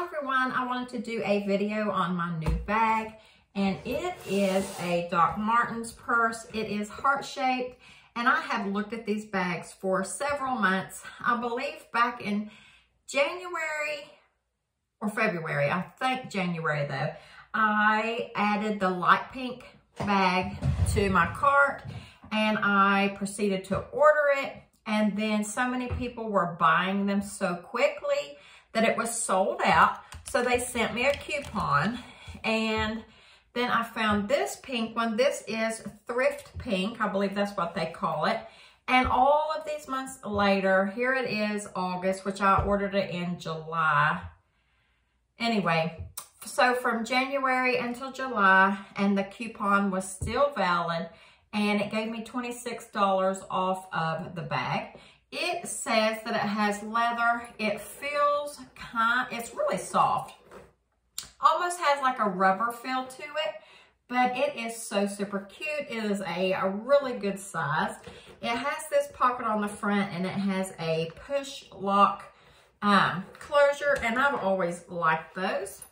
Everyone, I wanted to do a video on my new bag and it is a Doc Martens purse. It is heart-shaped and I have looked at these bags for several months. I believe back in January or February, I think January though, I added the light pink bag to my cart and I proceeded to order it and then so many people were buying them so quickly that it was sold out. So they sent me a coupon and then I found this pink one. This is Thrift Pink. I believe that's what they call it. And all of these months later, here it is August, which I ordered it in July. Anyway, so from January until July, and the coupon was still valid, and it gave me $26 off of the bag. It says that it has leather. It feels kind, it's really soft. Almost has like a rubber feel to it, but it is so super cute. It is a, a really good size. It has this pocket on the front and it has a push lock um, closure and I've always liked those.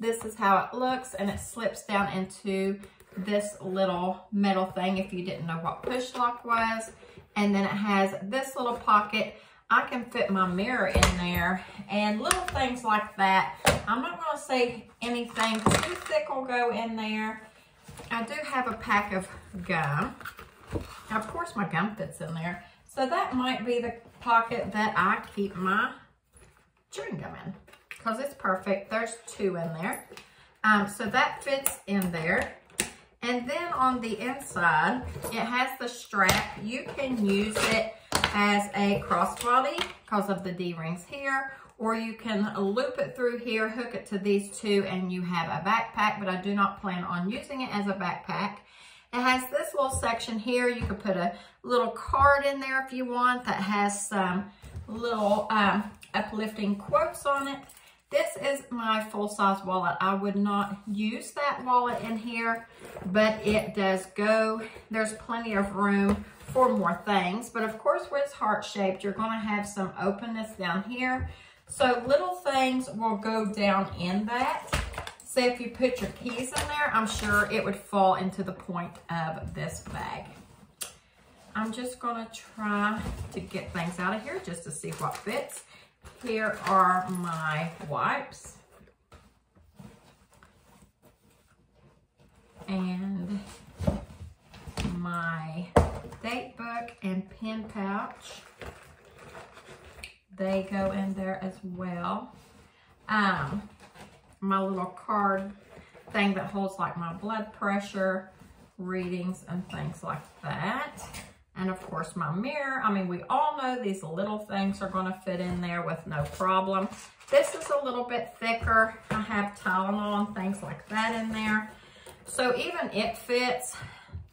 This is how it looks and it slips down into this little metal thing if you didn't know what push lock was. And then it has this little pocket. I can fit my mirror in there and little things like that. I'm not going to say anything too thick will go in there. I do have a pack of gum. Of course, my gum fits in there. So that might be the pocket that I keep my chewing gum in because it's perfect. There's two in there. Um, so that fits in there. And then on the inside, it has the strap. You can use it as a crossbody because of the D-rings here, or you can loop it through here, hook it to these two, and you have a backpack, but I do not plan on using it as a backpack. It has this little section here. You could put a little card in there if you want that has some little um, uplifting quotes on it. This is my full-size wallet. I would not use that wallet in here, but it does go. There's plenty of room for more things. But of course, where it's heart-shaped, you're going to have some openness down here. So little things will go down in that. Say if you put your keys in there, I'm sure it would fall into the point of this bag. I'm just going to try to get things out of here just to see what fits. Here are my wipes. And my date book and pen pouch. They go in there as well. Um, my little card thing that holds like my blood pressure readings and things like that. And of course my mirror. I mean, we all know these little things are gonna fit in there with no problem. This is a little bit thicker. I have Tylenol and things like that in there. So even it fits.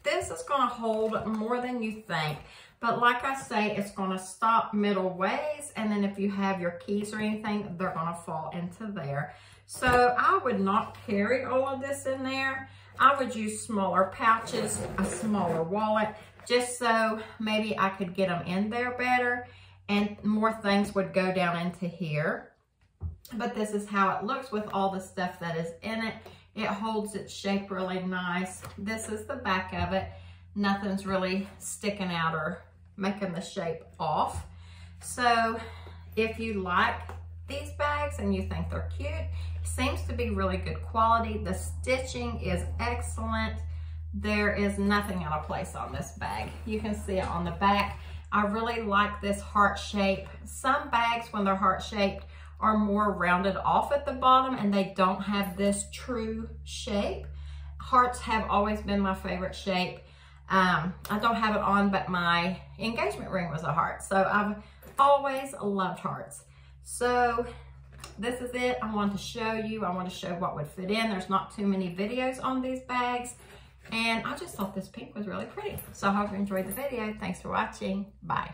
This is gonna hold more than you think. But like I say, it's gonna stop middle ways. And then if you have your keys or anything, they're gonna fall into there. So I would not carry all of this in there. I would use smaller pouches, a smaller wallet, just so maybe I could get them in there better and more things would go down into here. But this is how it looks with all the stuff that is in it. It holds its shape really nice. This is the back of it. Nothing's really sticking out or making the shape off. So if you like these bags and you think they're cute, seems to be really good quality. The stitching is excellent. There is nothing out of place on this bag. You can see it on the back. I really like this heart shape. Some bags, when they're heart shaped, are more rounded off at the bottom and they don't have this true shape. Hearts have always been my favorite shape. Um, I don't have it on, but my engagement ring was a heart. So I've always loved hearts. So this is it. I want to show you. I want to show what would fit in. There's not too many videos on these bags. And I just thought this pink was really pretty. So I hope you enjoyed the video. Thanks for watching. Bye.